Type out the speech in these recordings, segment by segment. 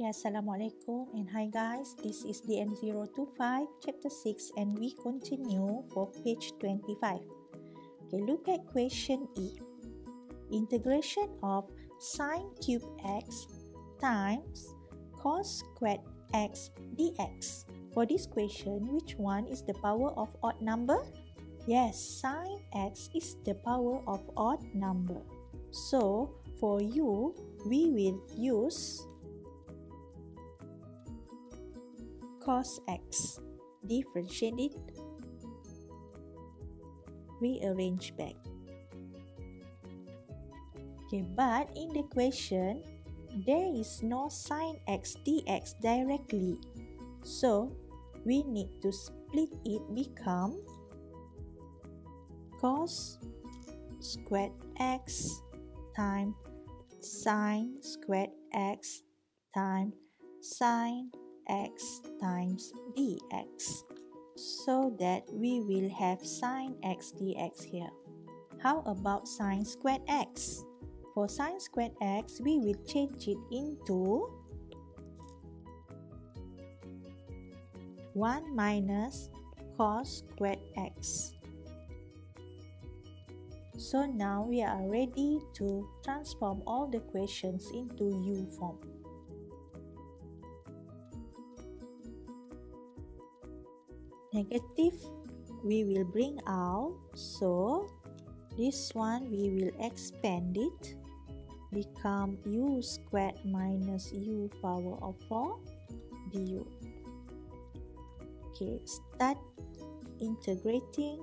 Okay, Assalamualaikum and hi guys, this is DM025 chapter 6 and we continue for page 25. Okay, look at question E. Integration of sine cube x times cos squared x dx. For this question, which one is the power of odd number? Yes, sine x is the power of odd number. So, for you, we will use cos x. Differentiate it. Rearrange back. Okay, but in the question, there is no sine x dx directly. So, we need to split it become cos squared x times sine squared x times sine x times dx so that we will have sine x dx here. How about sine squared x? For sine squared x, we will change it into 1 minus cos squared x. So now we are ready to transform all the questions into u form. Negative we will bring out. So this one we will expand it. Become u squared minus u power of 4 du. Okay start integrating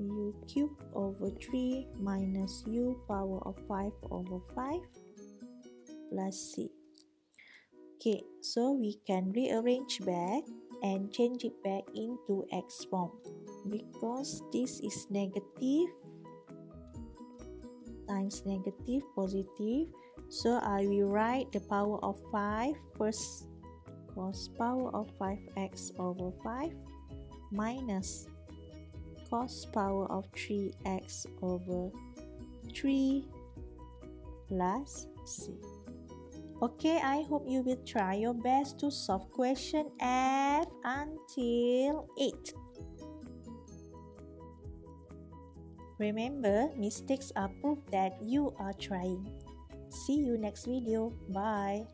u cube over 3 minus u power of 5 over 5 plus c. Okay so we can rearrange back and change it back into x form because this is negative times negative positive so I will write the power of 5 first cos power of 5x over 5 minus cos power of 3x over 3 plus c. Okay, I hope you will try your best to solve question F until 8. Remember, mistakes are proof that you are trying. See you next video. Bye.